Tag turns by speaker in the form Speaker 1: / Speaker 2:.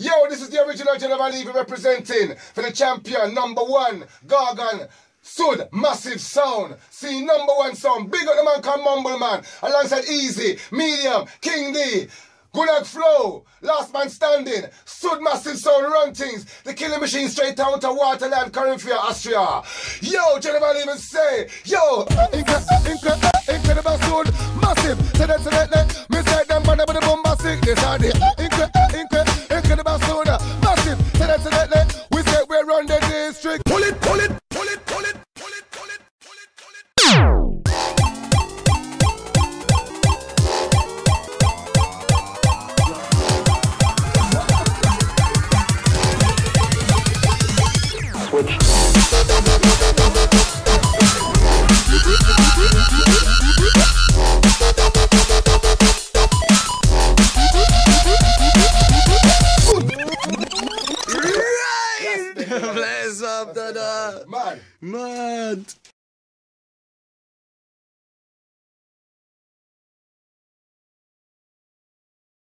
Speaker 1: Yo, this is the original General Levy representing for the champion, number one, Gargan. Sud, massive sound. See, number one sound. Big up the man called Mumble Man. Alongside Easy, Medium, King D. Gulag Flow, Last Man Standing, Sud Massive Sound, Run The Killing Machine straight out of Waterland, Carinthia, Austria. Yo, General even say, yo, incre incre incredible Sud, massive. Say that, say that, that. Me say them, but the bombastic. This are the run the district. Pull it, pull it, pull it, pull it, pull
Speaker 2: Blaze up, Dada.
Speaker 1: Man.
Speaker 2: Mad.